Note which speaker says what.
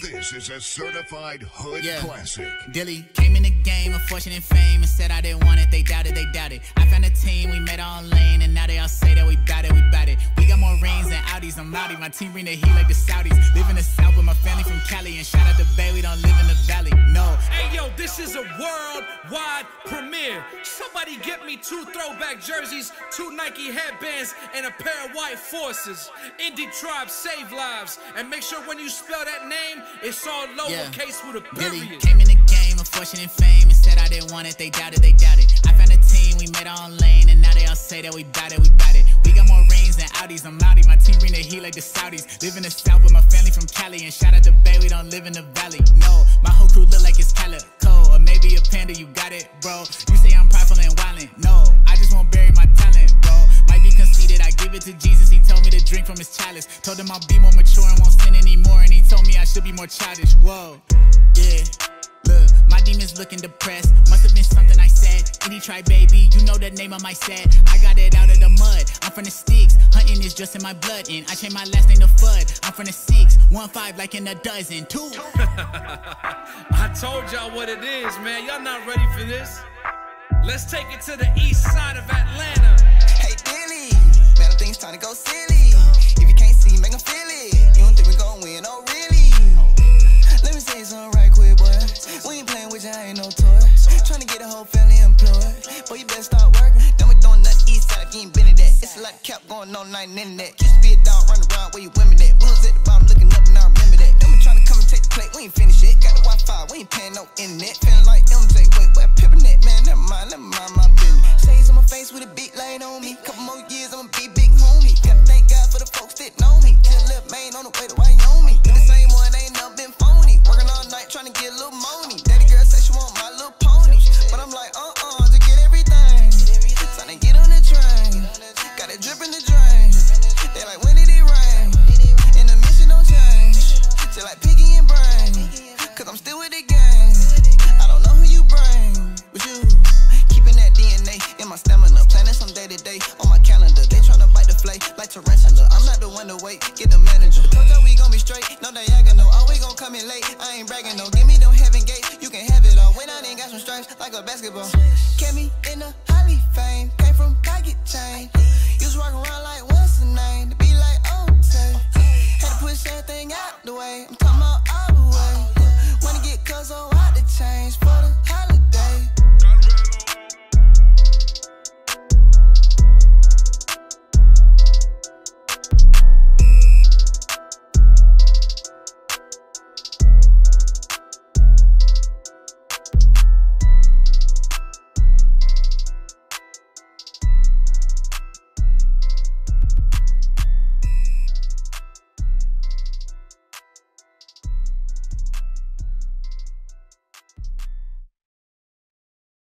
Speaker 1: This is a certified hood
Speaker 2: Yeah.
Speaker 1: classic.
Speaker 2: Dilly came in the game of fortune and fame and said I didn't want it. They doubted, they doubted. I found a team, we met on lane, and now they all say that we bout it, we bout it. We got more rings than Audis, I'm Audi. My team bring the heat like the Saudis. Live in the South with my family from Cali, and shout out to Bay, we don't live in the Valley. No,
Speaker 3: Hey yo, this is a worldwide premiere. Somebody get me two throwback jerseys, two Nike headbands, and a pair of white forces. Indie Tribe save lives. And make sure when you spell that name, it's all lowercase with a
Speaker 2: Billy
Speaker 3: period.
Speaker 2: came in the game of fortune and fame and said I didn't want it. They doubted, they doubted. I found a team, we met on lane, and now they all say that we bout it, we bout it. We got more rings than Audis, I'm Audi. My team bring the heat like the Saudis. Live in the South with my family from Cali, and shout out to Bay, we don't live in the Valley. No, my whole crew look like it's calico, or maybe a panda. You got it, bro. You say I'm prideful and wildin'. No, I just won't bury my talent, bro. Might be conceited, I give it to Jesus. He told me to drink from his chalice. Told him I'll be more mature and won't sin anymore, and he told me I should be more childish. Whoa, yeah. Look, my demons looking depressed. Must have been something I said. Indie try, baby, you know the name of my set. I got it out. I'm from the sticks. Hunting is just in my blood, and I changed my last name to Fudd. I'm from the six, one five like in a dozen, two.
Speaker 3: I told y'all what it is, man. Y'all not ready for this. Let's take it to the east side of Atlanta.
Speaker 4: Hey Dilly, man, I think it's time to go silly. If you can't see, make make 'em feel it. You don't think we gon' win, oh really? Let me say something right quick, boy. We ain't playing with you, I ain't no toy. Tryna get the whole family employed. Boy, you better start working. Then you ain't been in that. It's a lot cap going on night and internet. Used to be a dog running around where you women at. We was at the bottom looking up and I remember that. Then we tryna come and take the plate, we ain't finished yet. Got the Wi-Fi, we ain't paying no internet. Feeling like MJ, wait, where Pippin at? Man, never mind, never mind my business. Shades on my face with a big light on me. Couple flay like tarantula. I'm not the one to wait, get the manager. Told we gon' be straight, no diagonal. Oh, we gon' come in late, I ain't bragging no. Give me them heaven gates, you can have it all. When I ain't got some stripes like a basketball. Me in the Holly fame, came from pocket chain. Used to walk around like what's the name? To be like, oh, say. Had to push everything out the way. I'm talking about all the way. Wanna get cuz out the change.